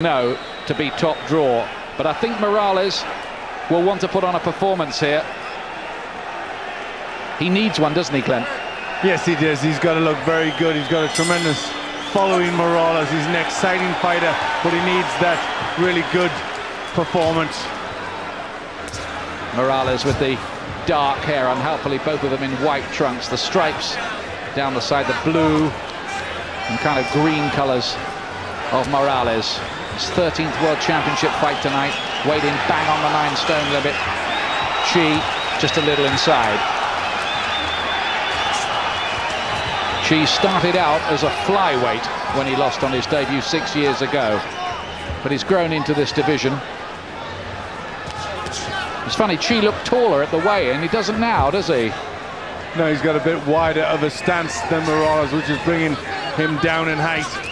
no to be top draw. But I think Morales will want to put on a performance here. He needs one, doesn't he, Glenn? Yes, he does. He's got to look very good. He's got a tremendous following Morales. He's an exciting fighter, but he needs that really good performance. Morales with the dark hair, unhelpfully, both of them in white trunks. The stripes down the side, the blue and kind of green colours of Morales. His 13th World Championship fight tonight. In bang on the nine stone limit. Chi just a little inside. Chi started out as a flyweight when he lost on his debut six years ago. But he's grown into this division. It's funny, Chi looked taller at the weigh-in. He doesn't now, does he? No, he's got a bit wider of a stance than Morales, which is bringing him down in height.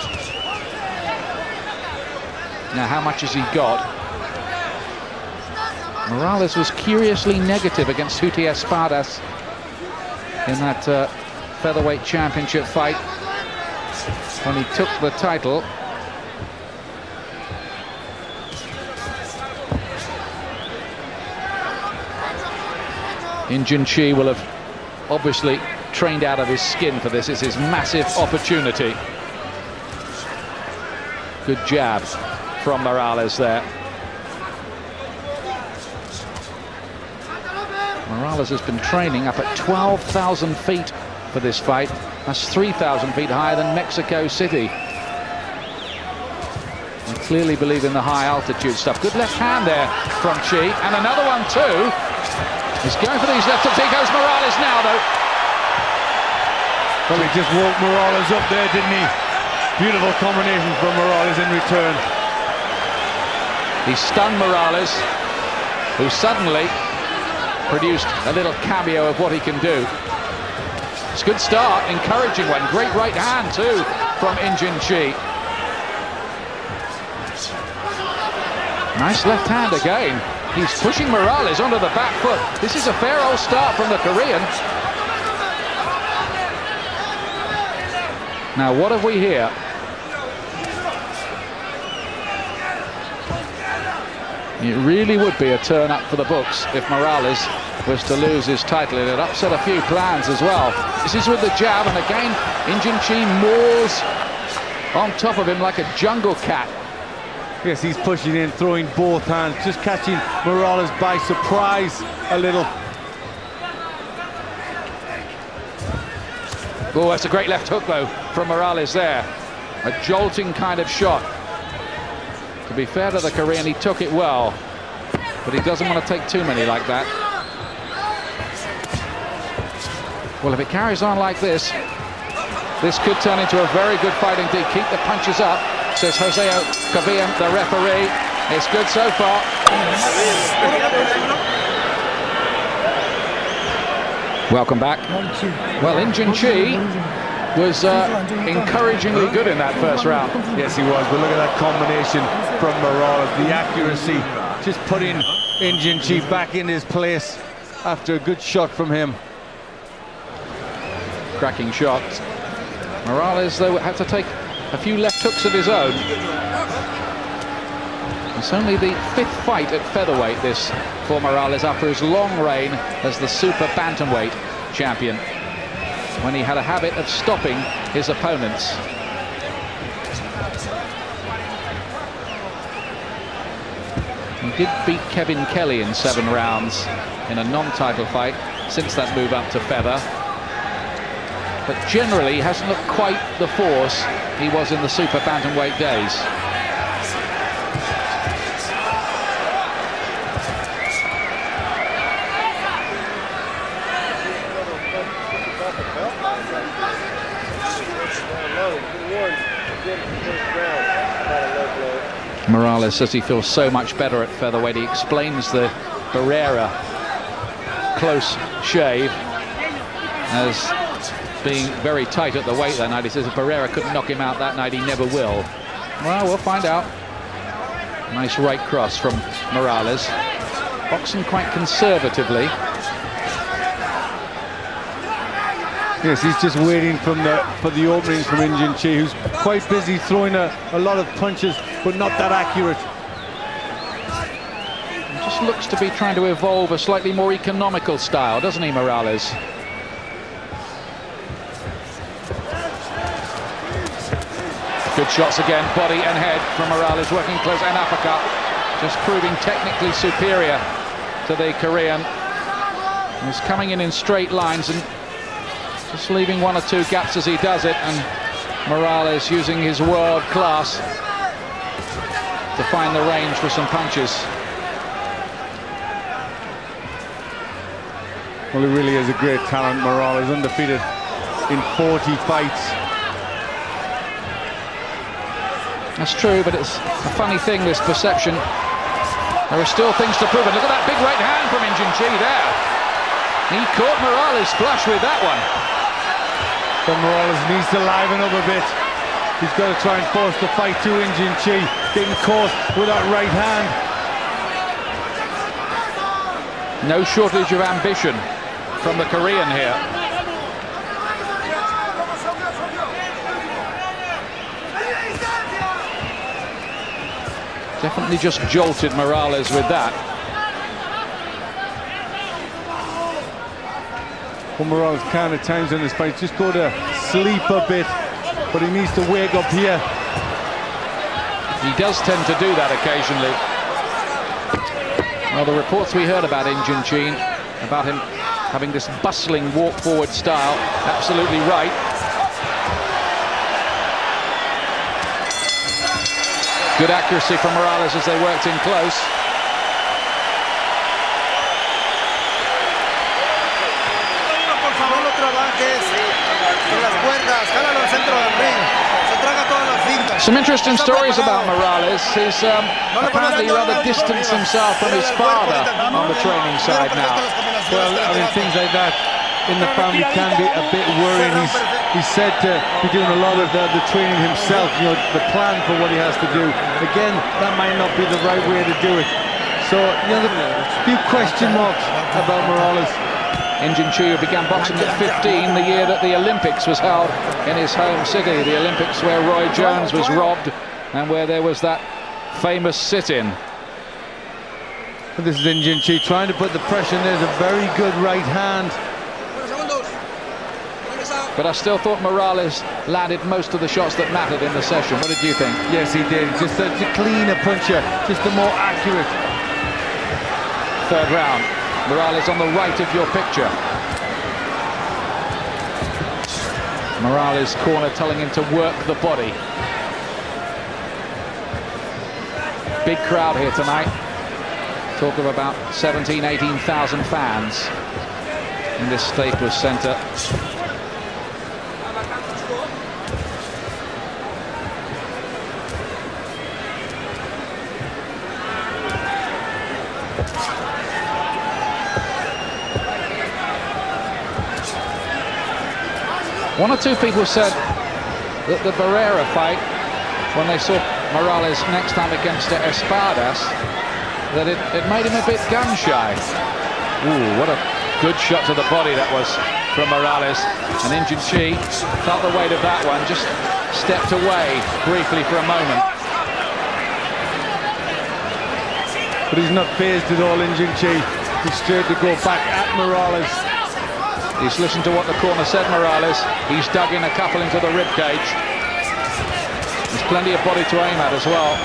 Now, how much has he got? Morales was curiously negative against Guty Espadas in that uh, featherweight championship fight when he took the title. Injin Chi will have obviously trained out of his skin for this. It's his massive opportunity. Good jab from Morales there. Morales has been training up at 12,000 feet for this fight. That's 3,000 feet higher than Mexico City. I clearly believe in the high altitude stuff. Good left hand there from Chi. And another one too. He's going for these left. Here goes Morales now though. He just woke Morales up there, didn't he? Beautiful combination from Morales in return. He stunned Morales, who suddenly produced a little cameo of what he can do. It's a good start, encouraging one. Great right hand, too, from Injin Chi. Nice left hand again. He's pushing Morales onto the back foot. This is a fair old start from the Korean. Now, what have we here? It really would be a turn up for the books if Morales was to lose his title. It would upset a few plans as well. This is with the jab, and again, Injin Chi moors on top of him like a jungle cat. Yes, he's pushing in, throwing both hands, just catching Morales by surprise a little. Oh, that's a great left hook, though, from Morales there. A jolting kind of shot. To be fair to the Korean, he took it well, but he doesn't want to take too many like that. Well, if it carries on like this, this could turn into a very good fight indeed. Keep the punches up, says Joseo Cavilla, the referee. It's good so far. Welcome back. Well, Injin Chi was uh, encouragingly good in that first round. Yes, he was. But look at that combination from Morales. The accuracy, just putting Injin Chi back in his place after a good shot from him. Cracking shot. Morales, though, had to take a few left hooks of his own. It's only the fifth fight at featherweight, this, for Morales, after his long reign as the super bantamweight champion, when he had a habit of stopping his opponents. Did beat Kevin Kelly in seven rounds in a non-title fight since that move up to feather. But generally, hasn't looked quite the force he was in the super bantamweight days. Morales says he feels so much better at featherweight. He explains the Barrera close shave as being very tight at the weight that night. He says if Barrera couldn't knock him out that night, he never will. Well, we'll find out. Nice right cross from Morales. Boxing quite conservatively. Yes, he's just waiting from the for the openings from Injin Chi, who's quite busy throwing a, a lot of punches but not that accurate. He just looks to be trying to evolve a slightly more economical style, doesn't he, Morales? Good shots again, body and head from Morales, working close, and uppercut. Just proving technically superior to the Korean. He's coming in in straight lines and just leaving one or two gaps as he does it. And Morales using his world class to find the range for some punches. Well, he really is a great talent, Morales, undefeated in 40 fights. That's true, but it's a funny thing, this perception. There are still things to prove. And look at that big right hand from Injin Chi there. He caught Morales flush with that one. But Morales needs to liven up a bit. He's got to try and force the fight to Injin Chi. Getting caught with that right hand. No shortage of ambition from the Korean here. Definitely just jolted Morales with that. Well, Morales at times in this fight just go to sleep a bit, but he needs to wake up here. He does tend to do that occasionally. Well, the reports we heard about Injin Chin, about him having this bustling walk-forward style, absolutely right. Good accuracy from Morales as they worked in close. Some interesting stories about Morales. He's um, apparently rather distanced himself from his father on the training side now. Well, I mean, things like that in the family can be a bit worrying. He's, he's said to be doing a lot of the, the training himself, you know, the plan for what he has to do. Again, that might not be the right way to do it. So, you know, a few question marks about Morales. Injin Chi began boxing at 15 the year that the Olympics was held in his home city. The Olympics where Roy Jones was robbed and where there was that famous sit-in. This is Injin Chi trying to put the pressure in. There's a very good right hand. But I still thought Morales landed most of the shots that mattered in the session. What did you think? Yes, he did. Just a, a cleaner puncher, just a more accurate. Third round. Morales on the right of your picture. Morales corner telling him to work the body. Big crowd here tonight. Talk of about 17, 18,000 fans in this Staples Center. One or two people said that the Barrera fight, when they saw Morales next time against Espadas, that it, it made him a bit gun-shy. Ooh, what a good shot to the body that was from Morales. And Injin Chi felt the weight of that one, just stepped away briefly for a moment. But he's not phased at all, Injin Chi. He's straight to go back at Morales. He's listened to what the corner said, Morales. He's dug in a couple into the rib cage. There's plenty of body to aim at as well.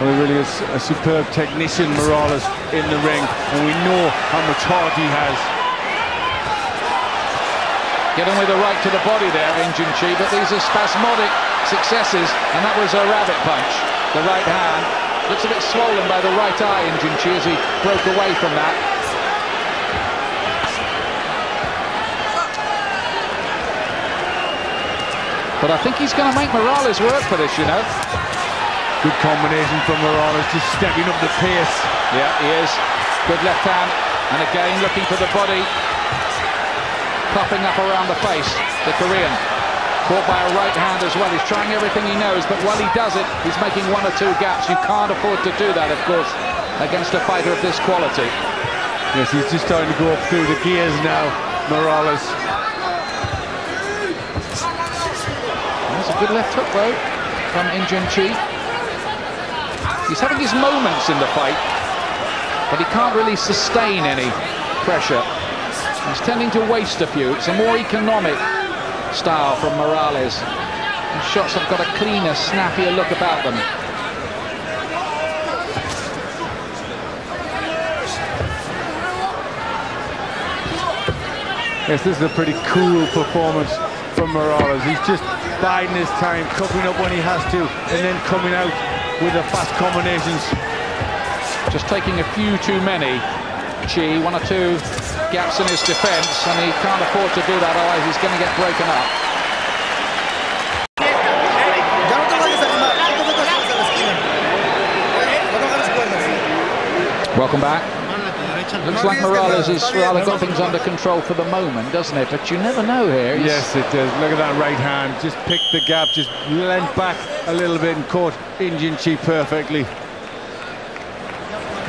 Well, he really is a superb technician, Morales, in the ring, and we know how much heart he has. Getting with the right to the body there, Injin Chi, but these are spasmodic successes, and that was a rabbit punch. The right hand looks a bit swollen by the right eye, Injin Chi, as he broke away from that. But I think he's going to make Morales work for this, you know. Good combination from Morales, just stepping up the pace. Yeah, he is. Good left hand, and again looking for the body. Popping up around the face, the Korean. Caught by a right hand as well. He's trying everything he knows, but while he does it, he's making one or two gaps. You can't afford to do that, of course, against a fighter of this quality. Yes, he's just starting to go up through the gears now, Morales. There's a good left hook though from Injin Chi. He's having his moments in the fight, but he can't really sustain any pressure. He's tending to waste a few. It's a more economic style from Morales. His shots have got a cleaner, snappier look about them. Yes, this is a pretty cool performance from Morales. He's just biding his time, covering up when he has to, and then coming out with the fast combinations. Just taking a few too many. Chi, one or two gaps in his defence, and he can't afford to do that, otherwise he's going to get broken up. Welcome back. Looks like Morales has rather got things under control for the moment, doesn't it? But you never know here. He's... Yes, it does. Look at that right hand. Just picked the gap, just leant back a little bit and caught Injin Chi perfectly.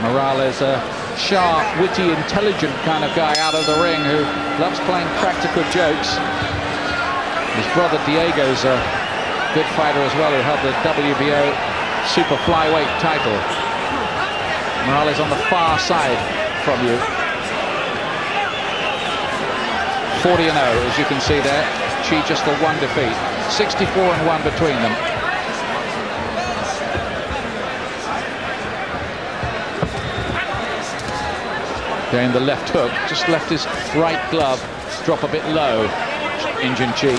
Morales, a sharp, witty, intelligent kind of guy out of the ring who loves playing practical jokes. His brother Diego's a good fighter as well, who held the WBO super flyweight title. Morales on the far side from you. 40 and 0, as you can see there. Chi just the one defeat. 64 and 1 between them. The left hook, just left his right glove drop a bit low. Injin Chi.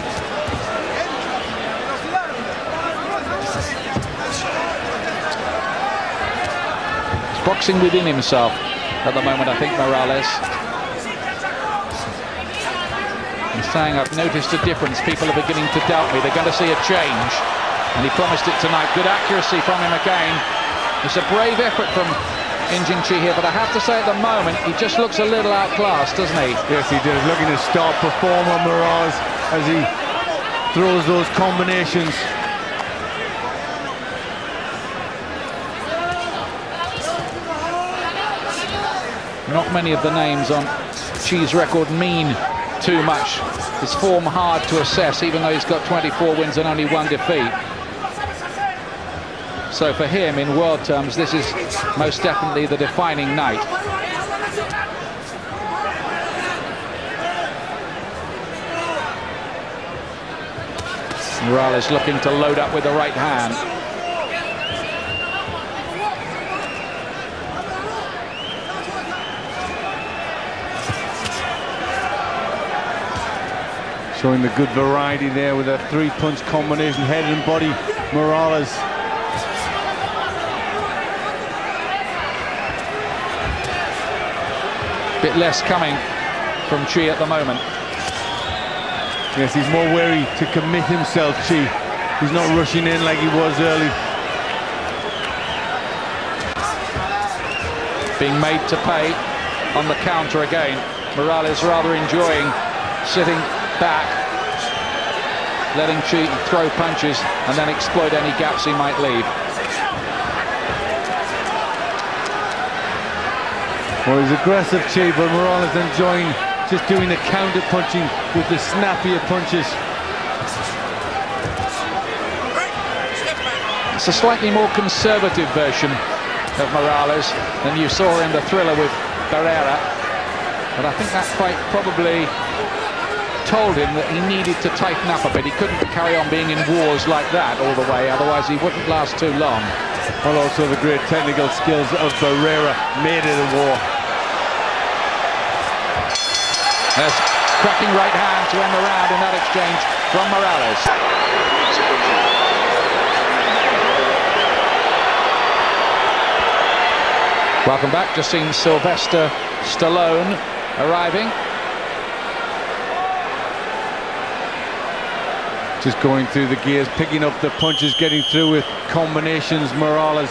He's boxing within himself at the moment, I think, Morales. He's saying, I've noticed a difference. People are beginning to doubt me. They're going to see a change. And he promised it tonight. Good accuracy from him again. It's a brave effort from Injin Chi here, but I have to say at the moment, he just looks a little outclassed, doesn't he? Yes, he does. Looking to start performer Morales as he throws those combinations. Not many of the names on Chi's record mean too much. His form hard to assess, even though he's got 24 wins and only one defeat. So for him, in world terms, this is most definitely the defining night. Morales looking to load up with the right hand. Showing the good variety there with a three-punch combination, head and body, Morales. Bit less coming from Chi at the moment. Yes, he's more wary to commit himself, Chi. He's not rushing in like he was early. Being made to pay on the counter again. Morales rather enjoying sitting back, letting Chi throw punches and then exploit any gaps he might leave. Well, he's aggressive, Chi, but Morales enjoying just doing the counter punching with the snappier punches. It's a slightly more conservative version of Morales than you saw in the thriller with Barrera. But I think that fight probably told him that he needed to tighten up a bit. He couldn't carry on being in wars like that all the way, otherwise he wouldn't last too long. Well, also the great technical skills of Barrera made it a war. There's cracking right hand to end the round in that exchange from Morales. Welcome back. Just seen Sylvester Stallone arriving. Just going through the gears, picking up the punches, getting through with combinations, Morales.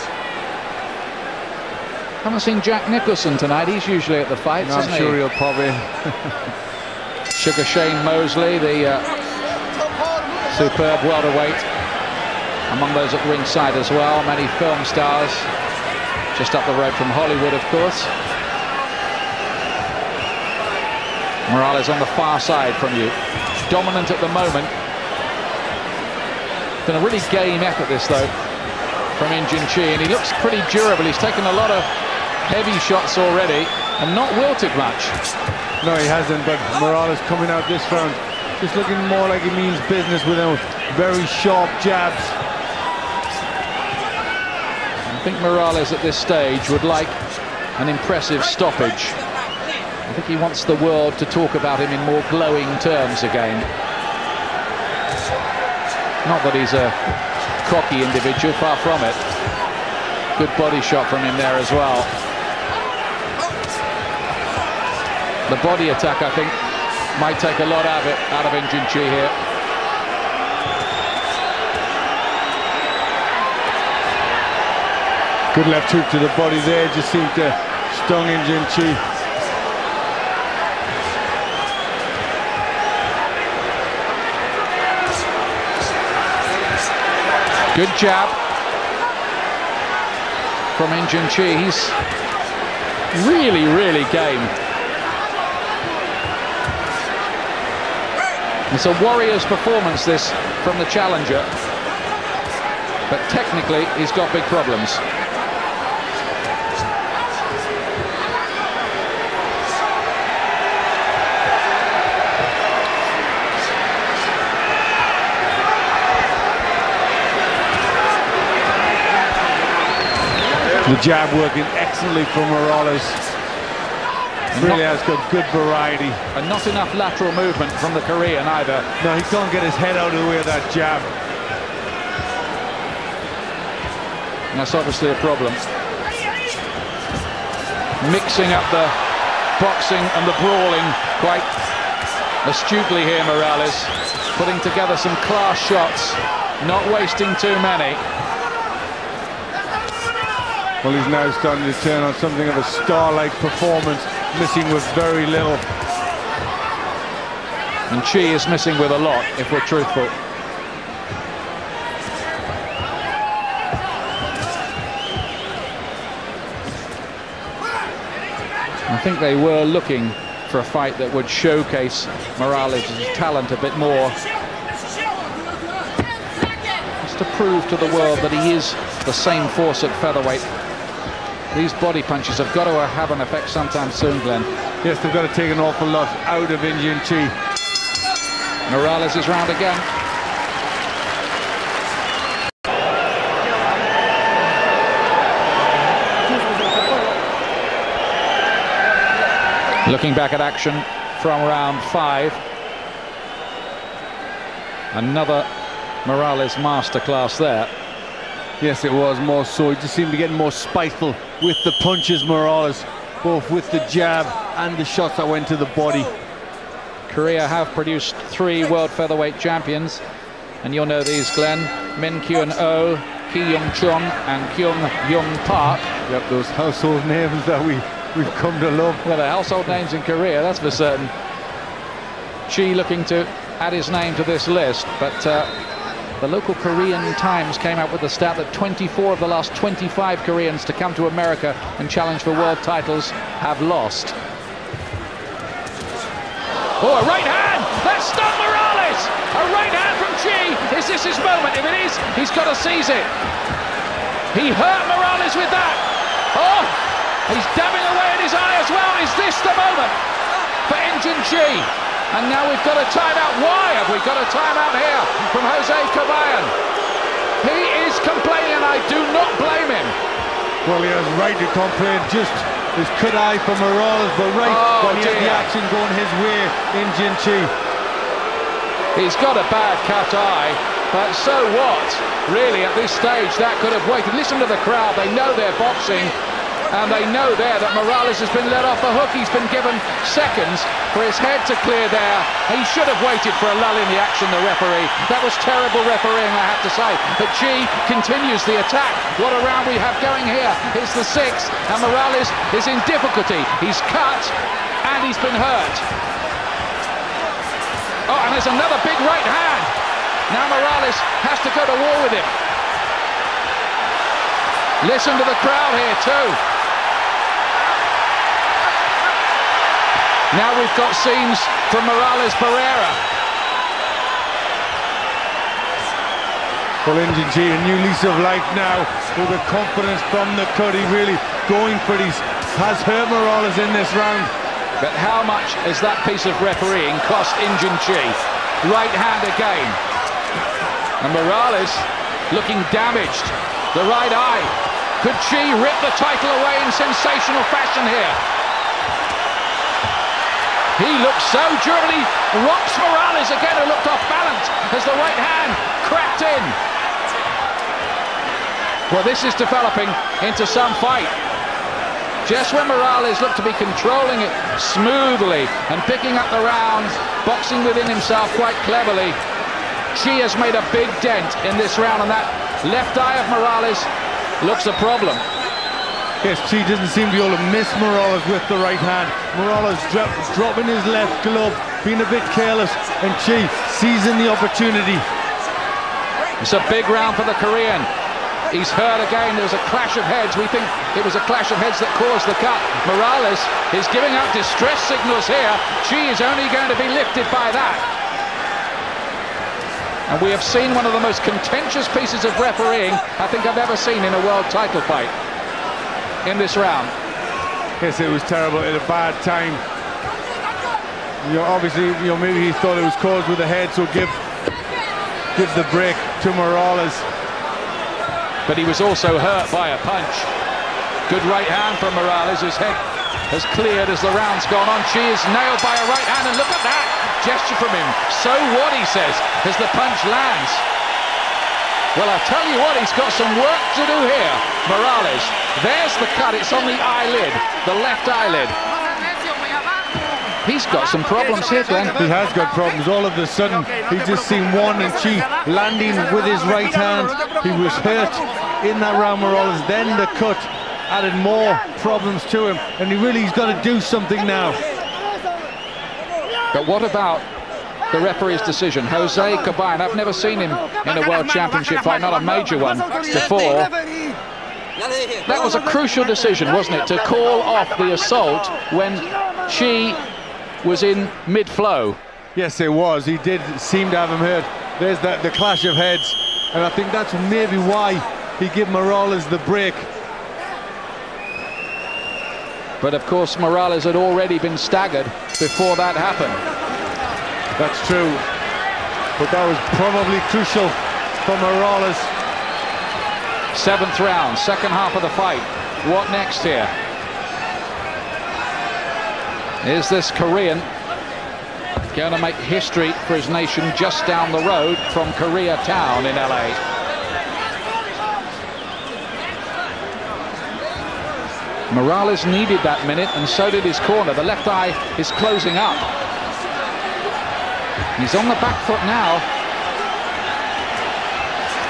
Haven't seen Jack Nicholson tonight. He's usually at the fights, no, I'm sure he? will probably. Sugar Shane Mosley, the uh, superb welterweight. Among those at ringside as well. Many film stars. Just up the road from Hollywood, of course. Morales on the far side from you. Dominant at the moment. Been a really game effort this though from In Jin Chi and he looks pretty durable. He's taken a lot of heavy shots already and not wilted much. No, he hasn't, but Morales coming out this round just looking more like he means business with those very sharp jabs. I think Morales at this stage would like an impressive stoppage. I think he wants the world to talk about him in more glowing terms again. Not that he's a cocky individual, far from it. Good body shot from him there as well. The body attack, I think, might take a lot out of it, out of In Jin Chi here. Good left hook to the body there, just seemed to stung In Jin Chi. Good jab from In Jin Chi. He's really, really game. It's a warrior's performance, this, from the challenger. But technically, he's got big problems. The jab working excellently for Morales really has got good variety. And not enough lateral movement from the Korean either. No, he can't get his head out of the way of that jab. And that's obviously a problem. Mixing up the boxing and the brawling quite astutely here, Morales. Putting together some class shots, not wasting too many. Well, he's now starting to turn on something of a star-like performance missing with very little. And Chi is missing with a lot, if we're truthful. I think they were looking for a fight that would showcase Morales' talent a bit more. Just to prove to the world that he is the same force at featherweight these body punches have got to have an effect sometime soon, Glenn. Yes, they've got to take an awful lot out of In Jin Chi. Morales is round again. Looking back at action from round five. Another Morales masterclass there. Yes, it was more so. He just seemed to get more spiteful with the punches, Morales, both with the jab and the shots that went to the body. Korea have produced three world featherweight champions, and you'll know these, Glenn. Min Kyun Oh, Ki Young Chung, and Kyung Young Park. Yep, those household names that we, we've come to love. Well, the household names in Korea, that's for certain. Chi looking to add his name to this list, but uh, the local Korean Times came out with the stat that 24 of the last 25 Koreans to come to America and challenge for world titles have lost. Oh, a right hand! That's stunned Morales! A right hand from Chi! Is this his moment? If it is, he's got to seize it. He hurt Morales with that. Oh, he's dabbing away at his eye as well. Is this the moment for In Jin Chi? And now we've got a timeout. Why have we got a timeout here from Jose Caballan? He is complaining, and I do not blame him. Well, he has right to complain. Just his cut eye for Morales, but right oh, when the action going his way in Jin Chi. He's got a bad cut eye, but so what? Really, at this stage, that could have waited. Listen to the crowd. They know they're boxing. And they know there that Morales has been let off the hook. He's been given seconds for his head to clear there. He should have waited for a lull in the action, the referee. That was terrible refereeing, I have to say. But Chi continues the attack. What a round we have going here. It's the sixth, and Morales is in difficulty. He's cut, and he's been hurt. Oh, and there's another big right hand. Now Morales has to go to war with him. Listen to the crowd here too. Now we've got scenes from Morales Barrera. Well, Chi, a new lease of life now with the confidence from the cut. He really going for these. Has hurt Morales in this round. But how much has that piece of refereeing cost Injin Chi? Right hand again. And Morales looking damaged. The right eye. Could Chi rip the title away in sensational fashion here? He looks so Germany rocks Morales again, looked off balance as the right hand cracked in. Well, this is developing into some fight. Just when Morales looked to be controlling it smoothly and picking up the rounds, boxing within himself quite cleverly, Chi has made a big dent in this round, and that left eye of Morales looks a problem. Yes, Chi doesn't seem to be able to miss Morales with the right hand. Morales dro dropping his left glove, being a bit careless, and Chi seizing the opportunity. It's a big round for the Korean. He's hurt again. There was a clash of heads. We think it was a clash of heads that caused the cut. Morales is giving out distress signals here. Chi is only going to be lifted by that. And we have seen one of the most contentious pieces of refereeing I think I've ever seen in a world title fight in this round. Yes, it was terrible at a bad time. You know, obviously, you know, maybe he thought it was caused with the head, so give give the break to Morales. But he was also hurt by a punch. Good right hand from Morales. His head has cleared as the round's gone on. Chi is nailed by a right hand, and look at that gesture from him. So what, he says, as the punch lands. Well, I tell you what, he's got some work to do here. Morales, there's the cut. It's on the eyelid, the left eyelid. He's got some problems here, Glenn. He has got problems. All of a sudden, he just seen one and Chi landing with his right hand. He was hurt in that round, Morales. Then the cut added more problems to him. And he really, he's got to do something now. But what about the referee's decision. Jose Caban, I've never seen him in a World Championship fight, not a major one before. That was a crucial decision, wasn't it, to call off the assault when Chi was in mid-flow. Yes, it was. He did seem to have him hurt. There's that the clash of heads, and I think that's maybe why he gave Morales the break. But of course, Morales had already been staggered before that happened. That's true. But that was probably crucial for Morales. Seventh round, second half of the fight. What next here? Is this Korean going to make history for his nation just down the road from Koreatown in LA? Morales needed that minute and so did his corner. The left eye is closing up. He's on the back foot now.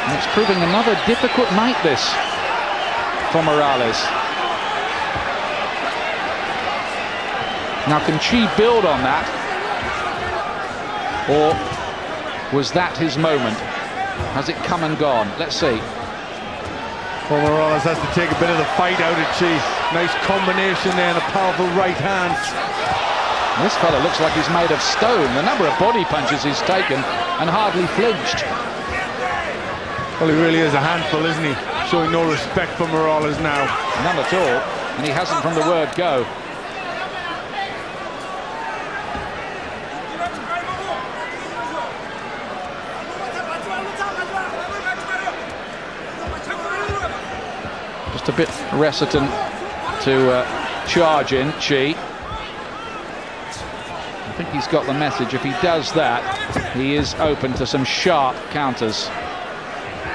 And it's proving another difficult night this for Morales. Now can Chi build on that? Or was that his moment? Has it come and gone? Let's see. Well, Morales has to take a bit of the fight out of Chi. Nice combination there and a powerful right hand. This fella looks like he's made of stone. The number of body punches he's taken and hardly flinched. Well, he really is a handful, isn't he? Showing no respect for Morales now. None at all. And he hasn't from the word go. Just a bit reticent to uh, charge in, Chi. I think he's got the message. If he does that, he is open to some sharp counters.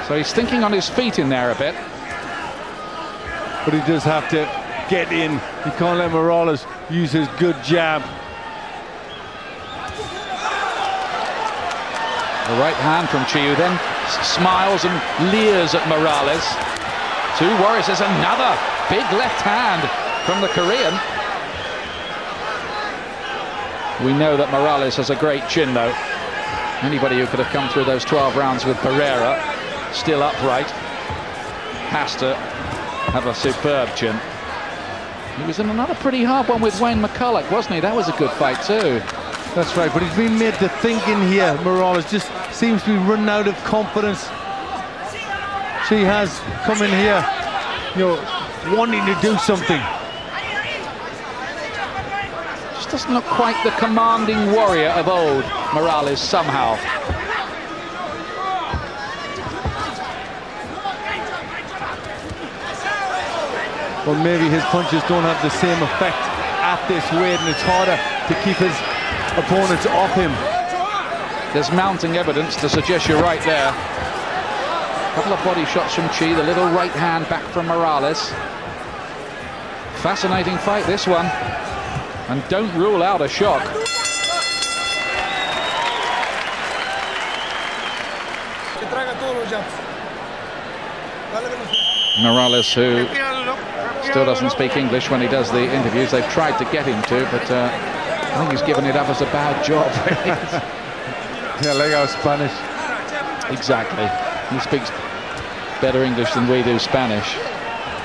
So he's thinking on his feet in there a bit. But he does have to get in. He can't let Morales use his good jab. The right hand from Chi then smiles and leers at Morales. Two Warriors. There's another big left hand from the Korean. We know that Morales has a great chin, though. Anybody who could have come through those 12 rounds with Barrera, still upright, has to have a superb chin. He was in another pretty hard one with Wayne McCullough, wasn't he? That was a good fight too. That's right, but he's been made to think in here, Morales. Just seems to be running out of confidence. Chi has come in here, you know, wanting to do something. Just look quite the commanding warrior of old, Morales, somehow. Well, maybe his punches don't have the same effect at this weight, and it's harder to keep his opponents off him. There's mounting evidence to suggest you're right there. A couple of body shots from Chi, the little right hand back from Morales. Fascinating fight, this one. And don't rule out a shock. Morales, who still doesn't speak English when he does the interviews. They've tried to get him to, but uh, I think he's given it up as a bad job. yeah, our Spanish. Exactly. He speaks better English than we do Spanish.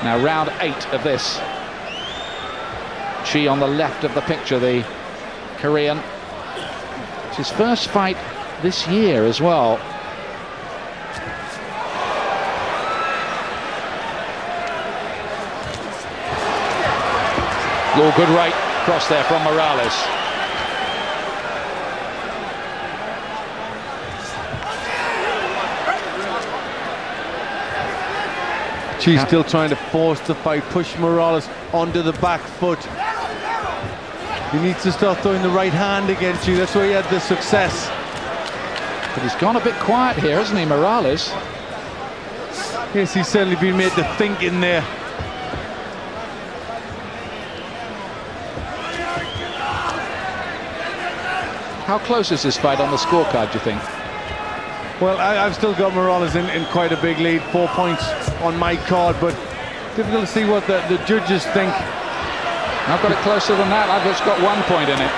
Now, round eight of this. Chi on the left of the picture, the Korean. It's his first fight this year as well. Oh, good right cross there from Morales. Chi's still trying to force the fight, push Morales onto the back foot. He needs to start throwing the right hand against you. That's where he had the success. But he's gone a bit quiet here, hasn't he, Morales? Yes, he's certainly been made to think in there. How close is this fight on the scorecard, do you think? Well, I, have still got Morales in, in quite a big lead, four points on my card, but difficult to see what the, the judges think. I've got it closer than that. I've just got one point in it.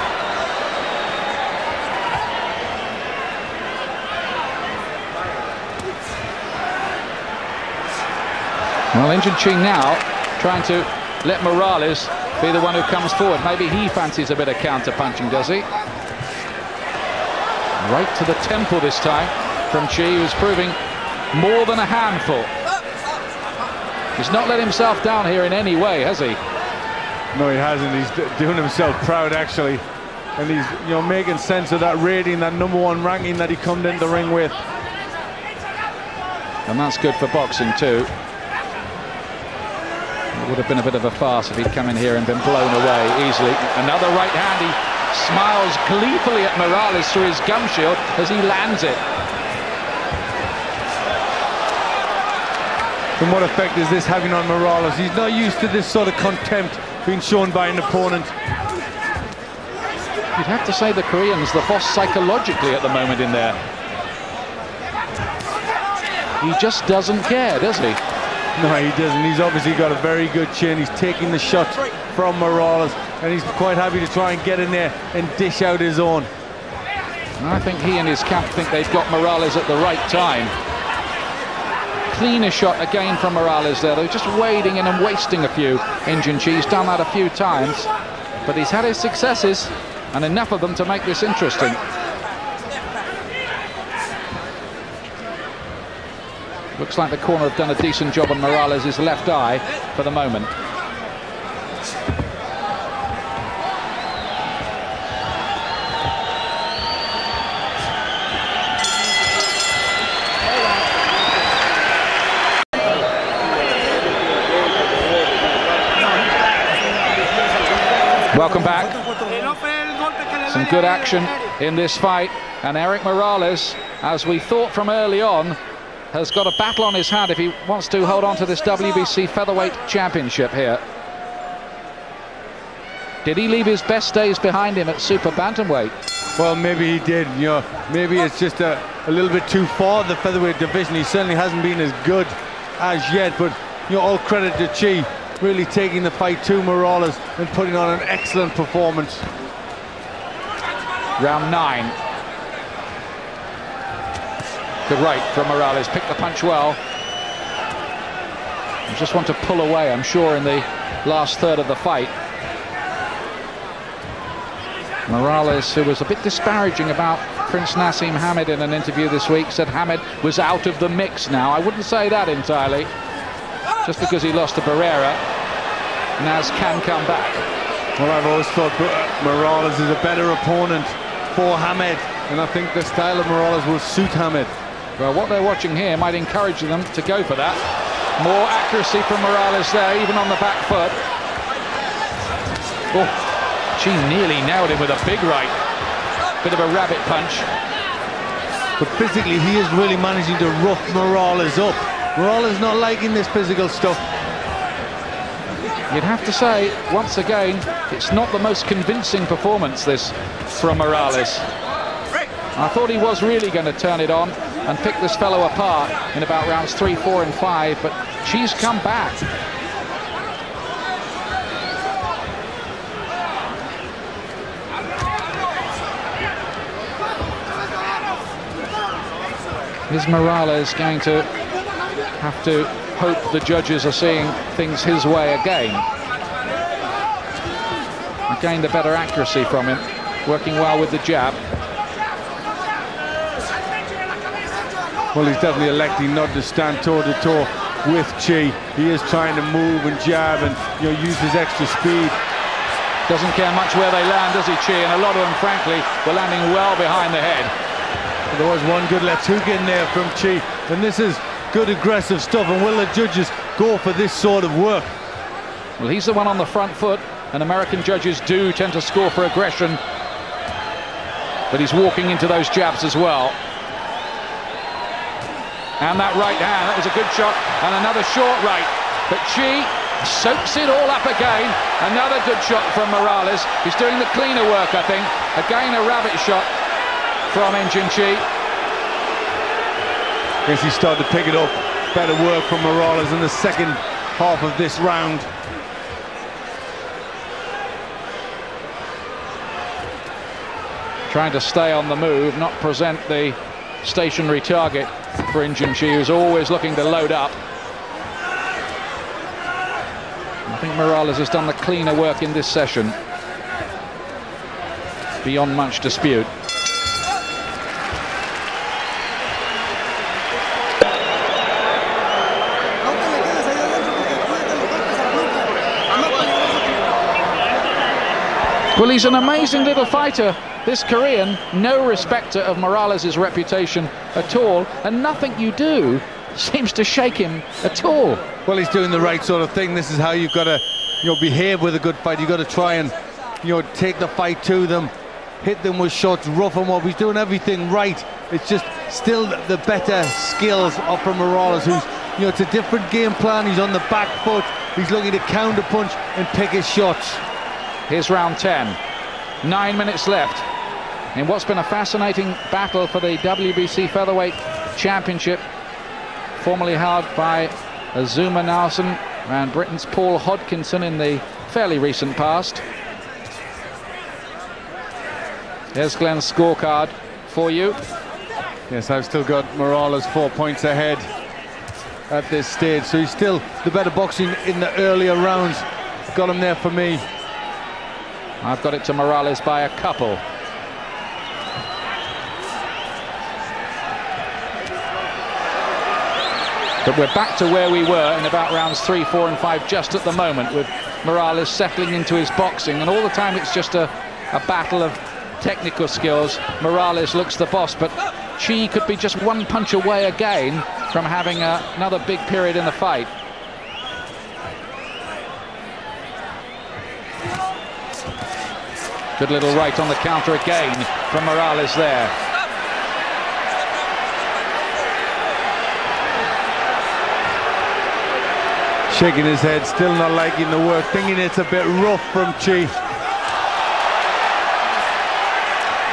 Well, Injin Chi now trying to let Morales be the one who comes forward. Maybe he fancies a bit of counter-punching, does he? Right to the temple this time from Chi, who's proving more than a handful. He's not let himself down here in any way, has he? No, he hasn't. He's doing himself proud, actually. And he's, you know, making sense of that rating, that number one ranking that he come in the ring with. And that's good for boxing, too. It would have been a bit of a farce if he'd come in here and been blown away easily. Another right hand. He smiles gleefully at Morales through his gum shield as he lands it. And what effect is this having on Morales? He's not used to this sort of contempt being shown by an opponent. You'd have to say the Korean's the boss psychologically at the moment in there. He just doesn't care, does he? No, he doesn't. He's obviously got a very good chin. He's taking the shot from Morales, and he's quite happy to try and get in there and dish out his own. I think he and his camp think they've got Morales at the right time. Cleaner shot again from Morales there. They're just wading in and wasting a few. Injin Chi's done that a few times, but he's had his successes, and enough of them to make this interesting. Looks like the corner have done a decent job on Morales' left eye for the moment. Welcome back. Some good action in this fight. And Erik Morales, as we thought from early on, has got a battle on his hand if he wants to hold on to this WBC featherweight championship here. Did he leave his best days behind him at super bantamweight? Well, maybe he did. You know, maybe it's just a, a little bit too far the featherweight division. He certainly hasn't been as good as yet, but you know, all credit to Chi, really taking the fight to Morales and putting on an excellent performance. Round nine. The right from Morales, picked the punch well. Just want to pull away, I'm sure, in the last third of the fight. Morales, who was a bit disparaging about Prince Naseem Hamed in an interview this week, said Hamed was out of the mix now. I wouldn't say that entirely. Just because he lost to Barrera, Naz can come back. Well, I've always thought Morales is a better opponent for Hamed, and I think the style of Morales will suit Hamed. Well, what they're watching here might encourage them to go for that. More accuracy from Morales there, even on the back foot. Oh, Chi nearly nailed him with a big right. Bit of a rabbit punch. But physically, he is really managing to rough Morales up. Morales not liking this physical stuff. You'd have to say, once again, it's not the most convincing performance, this, from Morales. I thought he was really going to turn it on and pick this fellow apart in about rounds three, four, and five, but Chi's come back. Is Morales going to have to hope the judges are seeing things his way again? Again, the better accuracy from him, working well with the jab. Well, he's definitely electing not to stand toe-to-toe -to -toe with Chi. He is trying to move and jab and you know use his extra speed. Doesn't care much where they land, does he, Chi? And a lot of them, frankly, were landing well behind the head. There was one good left hook in there from Chi. And this is good aggressive stuff. And will the judges go for this sort of work? Well, he's the one on the front foot. And American judges do tend to score for aggression. But he's walking into those jabs as well. And that right hand, that was a good shot. And another short right. But Chi soaks it all up again. Another good shot from Morales. He's doing the cleaner work, I think. Again, a rabbit shot from Injin Chi. Yes, he started to pick it up. Better work from Morales in the second half of this round. Trying to stay on the move, not present the stationary target for Injin Chi, who's always looking to load up. I think Morales has done the cleaner work in this session. Beyond much dispute. Well, he's an amazing little fighter, this Korean, no respecter of Morales' reputation at all, and nothing you do seems to shake him at all. Well, he's doing the right sort of thing. This is how you've got to, you know, behave with a good fight. You've got to try and, you know, take the fight to them, hit them with shots, rough them up. He's doing everything right. It's just still the better skills of from Morales, who's, you know, it's a different game plan. He's on the back foot. He's looking to counter punch and pick his shots. Here's round 10. Nine minutes left in what's been a fascinating battle for the WBC Featherweight Championship, formerly held by Azuma Nelson and Britain's Paul Hodkinson in the fairly recent past. Here's Glenn's scorecard for you. Yes, I've still got Morales four points ahead at this stage, so he's still the better boxing in the earlier rounds. Got him there for me. I've got it to Morales by a couple. But we're back to where we were in about rounds three, four, and five just at the moment with Morales settling into his boxing. And all the time it's just a, a battle of technical skills. Morales looks the boss, but Chi could be just one punch away again from having a, another big period in the fight. Good little right on the counter again from Morales there. Shaking his head, still not liking the work, thinking it's a bit rough from Chi.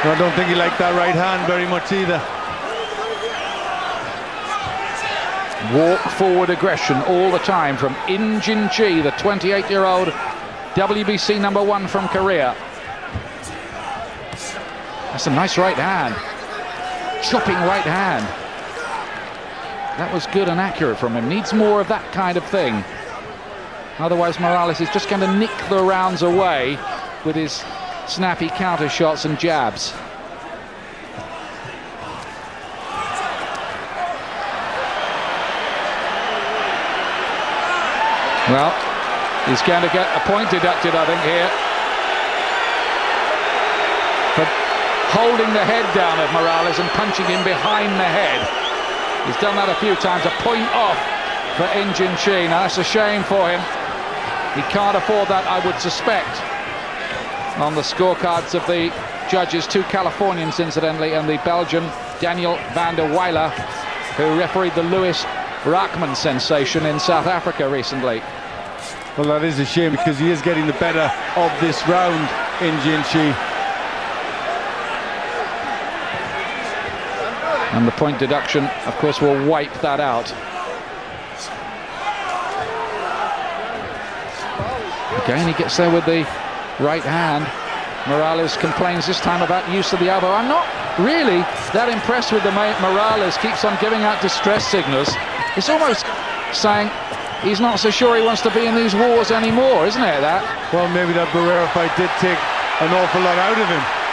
I don't think he liked that right hand very much either. Walk forward aggression all the time from Injin Chi, the 28-year-old WBC number one from Korea. That's a nice right hand. Chopping right hand. That was good and accurate from him. Needs more of that kind of thing. Otherwise, Morales is just going to nick the rounds away with his snappy counter shots and jabs. Well, he's going to get a point deducted, I think, here. Holding the head down of Morales and punching him behind the head. He's done that a few times. A point off for Injin Chi. Ah, now, that's a shame for him. He can't afford that, I would suspect. On the scorecards of the judges, two Californians, incidentally, and the Belgian Daniel van der Wiele, who refereed the Lewis Rahman sensation in South Africa recently. Well, that is a shame because he is getting the better of this round Injin Chi. And the point deduction, of course, will wipe that out. Again, he gets there with the right hand. Morales complains this time about use of the elbow. I'm not really that impressed with the Morales keeps on giving out distress signals. It's almost saying he's not so sure he wants to be in these wars anymore, isn't it, that? Well, maybe that Barrera fight did take an awful lot out of him.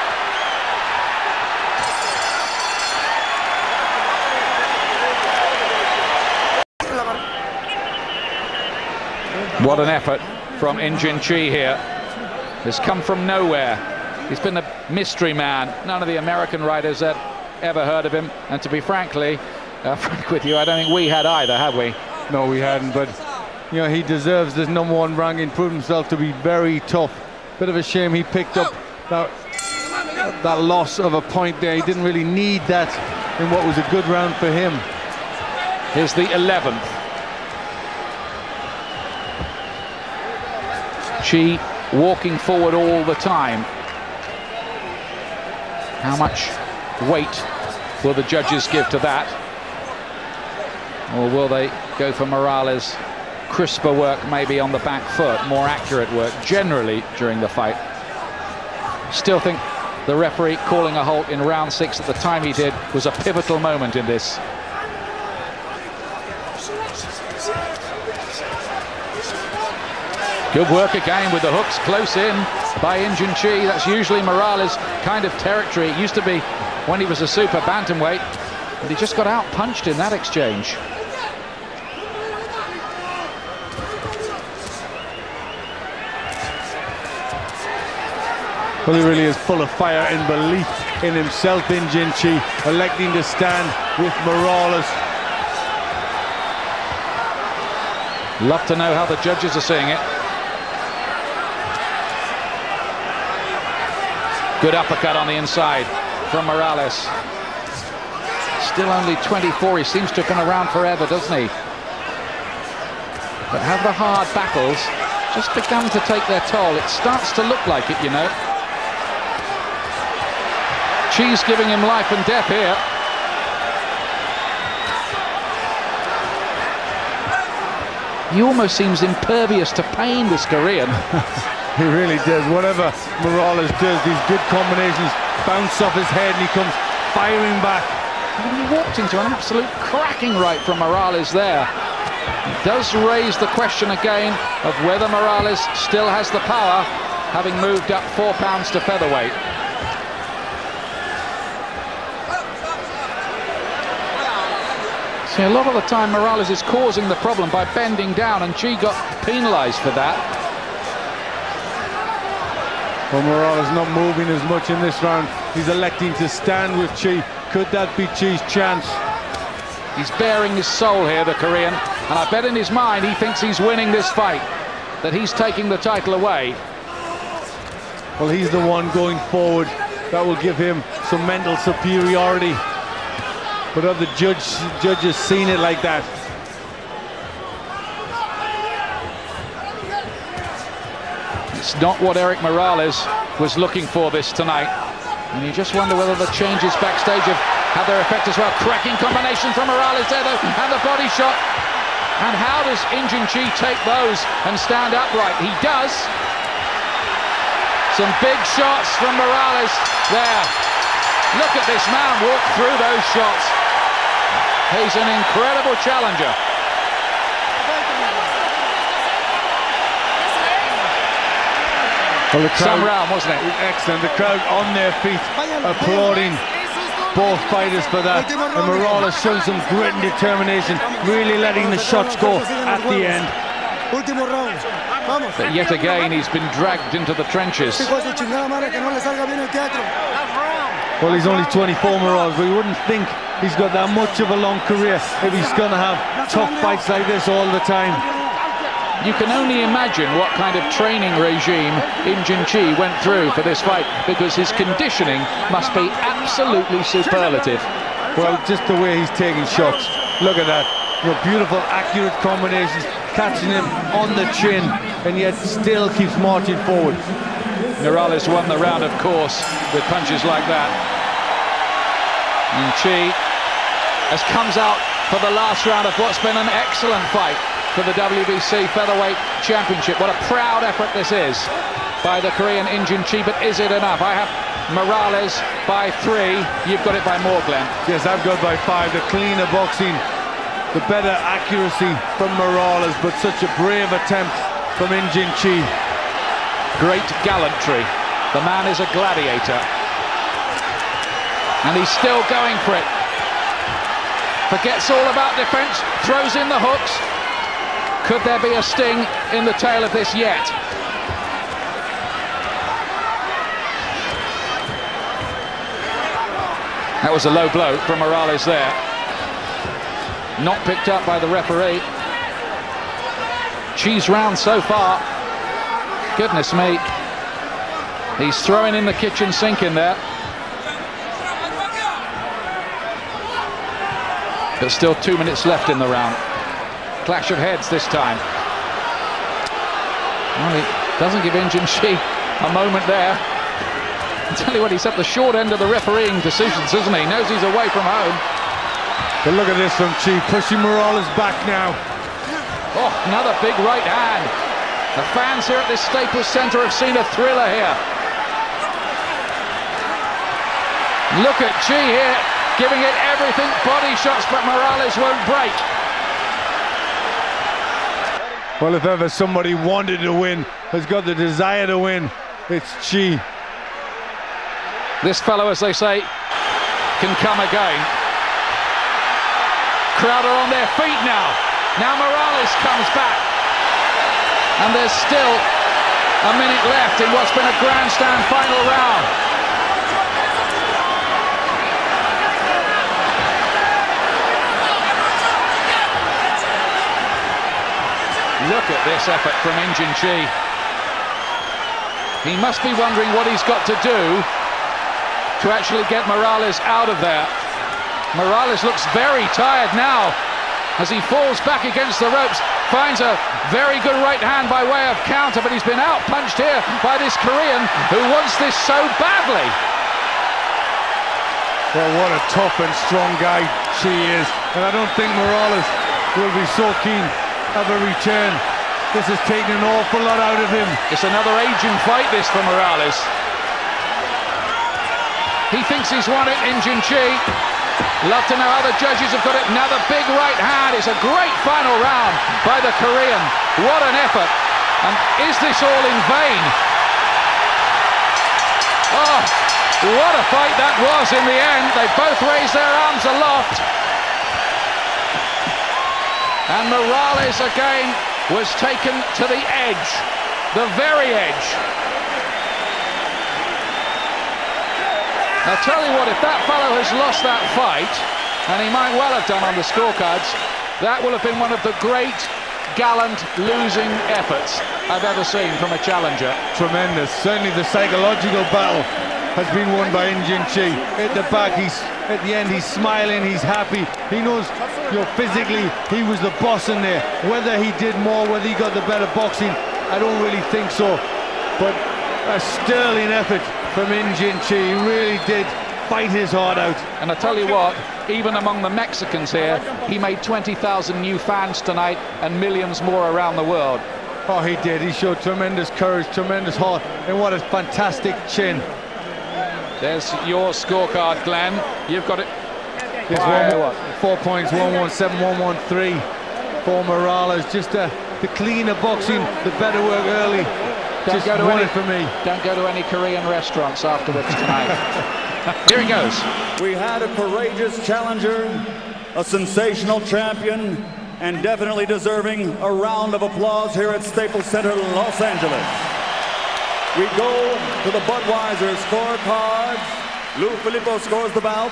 What an effort from Injin Chi here. Has come from nowhere. He's been a mystery man. None of the American riders had ever heard of him. And to be frankly, uh, frank with you, I don't think we had either, have we? No, we hadn't. But you know, he deserves this number one ranking. Proved himself to be very tough. Bit of a shame he picked up that that loss of a point there. He didn't really need that in what was a good round for him. Here's the 11th. Chi walking forward all the time. How much weight will the judges give to that? Or will they go for Morales' crisper work maybe on the back foot, more accurate work generally during the fight? Still think the referee calling a halt in round six at the time he did was a pivotal moment in this. Good work again with the hooks close in by Injin Chi. That's usually Morales' kind of territory. It used to be when he was a super bantamweight, but he just got out punched in that exchange. Well, he really is full of fire and belief in himself Injin Chi, electing to stand with Morales. Love to know how the judges are seeing it. Good uppercut on the inside from Morales. Still only 24. He seems to have been around forever, doesn't he? But have the hard battles just begun to take their toll? It starts to look like it, you know. Chi's giving him life and death here. He almost seems impervious to pain, this Korean. He really does. Whatever Morales does, these good combinations bounce off his head and he comes firing back. And he walked into an absolute cracking right from Morales there. It does raise the question again of whether Morales still has the power, having moved up four pounds to featherweight. See, a lot of the time Morales is causing the problem by bending down, and Chi got penalised for that. Well, Morales not moving as much in this round. He's electing to stand with Chi. Could that be Chi's chance? He's bearing his soul here, the Korean. And I bet in his mind he thinks he's winning this fight. That he's taking the title away. Well, he's the one going forward. That will give him some mental superiority. But have the judge, judges seen it like that? Not what Erik Morales was looking for this tonight. And you just wonder whether the changes backstage have had their effect as well. Cracking combination from Morales there, though, and the body shot. And how does Injin Chi take those and stand upright? He does. Some big shots from Morales there. Look at this man walk through those shots. He's an incredible challenger. Well, Some round, wasn't it? Excellent. The crowd on their feet, applauding both fighters for that. And Morales showing some grit and determination, really letting the shots go at the end. But yet again, he's been dragged into the trenches. Well, he's only 24, Morales, but you wouldn't think he's got that much of a long career if he's going to have tough fights like this all the time. You can only imagine what kind of training regime In Jin Chi went through for this fight because his conditioning must be absolutely superlative. Well, just the way he's taking shots. Look at that. You know, beautiful, accurate combinations, catching him on the chin, and yet still keeps marching forward. Morales won the round, of course, with punches like that. And Chi has comes out for the last round of what's been an excellent fight for the WBC Featherweight Championship. What a proud effort this is by the Korean In Jin Chi, but is it enough? I have Morales by three. You've got it by more, Glenn. Yes, I've got by five. The cleaner boxing, the better accuracy from Morales, but such a brave attempt from In Jin Chi. Great gallantry. The man is a gladiator. And he's still going for it. Forgets all about defence, throws in the hooks, could there be a sting in the tail of this yet? That was a low blow from Morales there. Not picked up by the referee. Chi's round so far. Goodness me. He's throwing in the kitchen sink in there. But still two minutes left in the round. Clash of heads this time. Well, he doesn't give In Jin Chi a moment there. I tell you what, he's at the short end of the refereeing decisions, isn't he? Knows he's away from home. But look at this from Chi, pushing Morales back now. Oh, another big right hand. The fans here at this Staples Center have seen a thriller here. Look at Chi here, giving it everything, body shots, but Morales won't break. Well, if ever somebody wanted to win, has got the desire to win, it's Chi. This fellow, as they say, can come again. Crowd are on their feet now. Now Morales comes back. And there's still a minute left in what's been a grandstand final round. Look at this effort from In Jin Chi. He must be wondering what he's got to do to actually get Morales out of there. Morales looks very tired now as he falls back against the ropes, finds a very good right hand by way of counter, but he's been out-punched here by this Korean who wants this so badly. Well, what a tough and strong guy she is. And I don't think Morales will be so keen of a return. This has taken an awful lot out of him. It's another aging fight, this, for Morales. He thinks he's won it In Jin Chi. Love to know how the judges have got it. Another big right hand. It's a great final round by the Korean. What an effort. And is this all in vain? Oh, what a fight that was in the end. They both raised their arms aloft. And Morales again was taken to the edge, the very edge. I'll tell you what, if that fellow has lost that fight, and he might well have done on the scorecards, that will have been one of the great gallant losing efforts I've ever seen from a challenger. Tremendous. Certainly the psychological battle has been won by In Jin Chi. At the back, he's at the end, he's smiling, he's happy. He knows, you know, physically, he was the boss in there. Whether he did more, whether he got the better boxing, I don't really think so. But a sterling effort from In Jin Chi. He really did fight his heart out. And I tell you what, even among the Mexicans here, he made 20,000 new fans tonight and millions more around the world. Oh, he did. He showed tremendous courage, tremendous heart, and what a fantastic chin. There's your scorecard, Glenn. You've got it. There's one, what? Four points, 117, 113 for Morales. Just uh, the cleaner boxing, the better work early. Don't just go to any, for me. Don't go to any Korean restaurants afterwards tonight. Here he goes. We had a courageous challenger, a sensational champion, and definitely deserving a round of applause here at Staples Center, Los Angeles. We go to the Budweiser scorecards. Lou Filippo scores the bout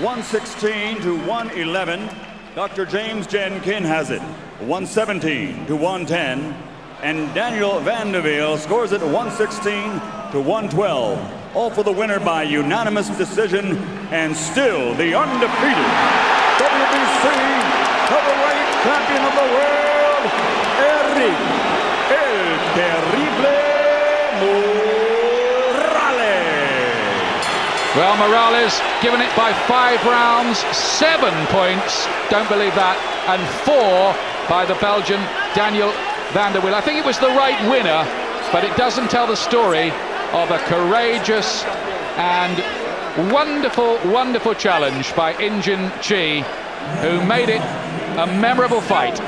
116 to 111. Dr. James Jenkin has it 117 to 110. And Daniel Van de Wiele scores it 116 to 112. All for the winner by unanimous decision and still the undefeated WBC heavyweight champion of the world, Erik El Well, Morales given it by five rounds, seven points, don't believe that, and four by the Belgian Daniel van der Wiele. I think it was the right winner, but it doesn't tell the story of a courageous and wonderful, wonderful challenge by Injin Chi, who made it a memorable fight.